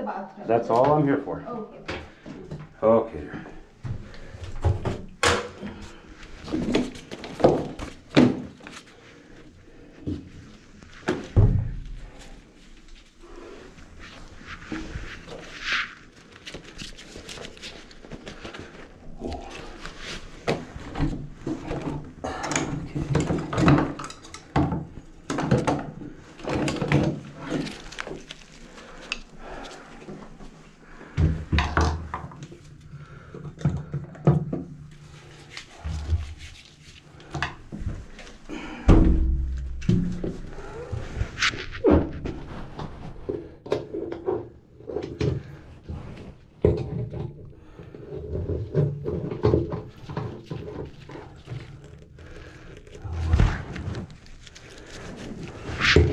the bathtub. That's all I'm here for. Okay. Okay.